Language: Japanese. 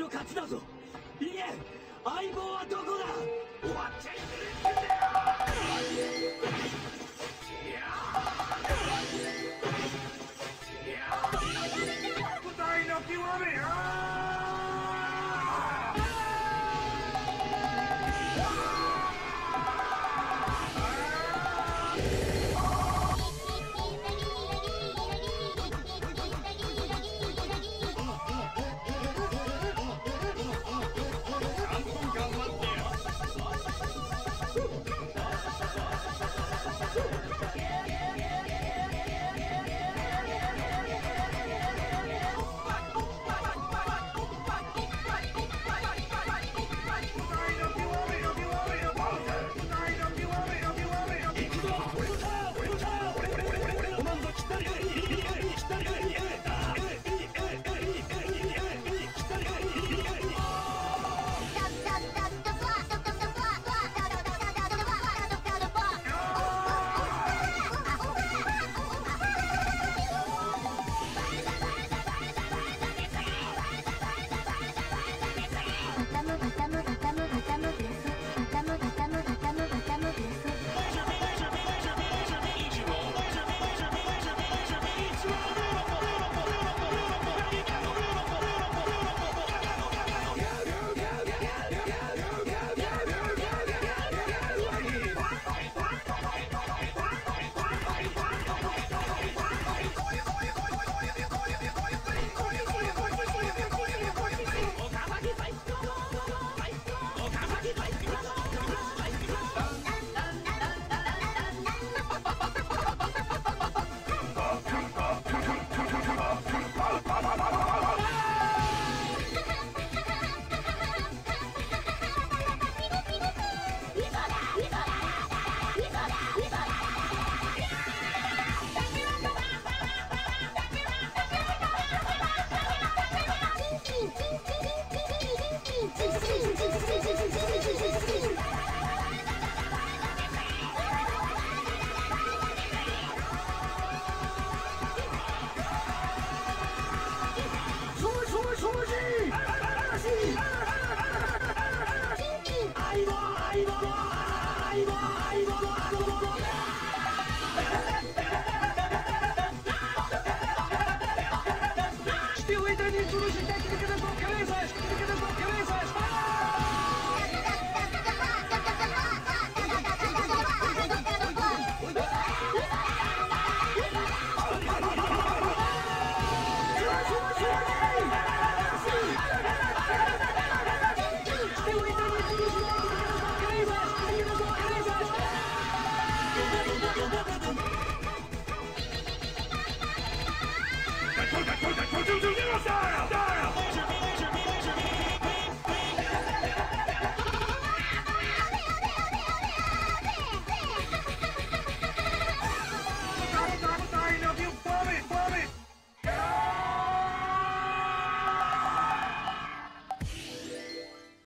の勝ちだぞ。いえ相棒はどこだ？Corona!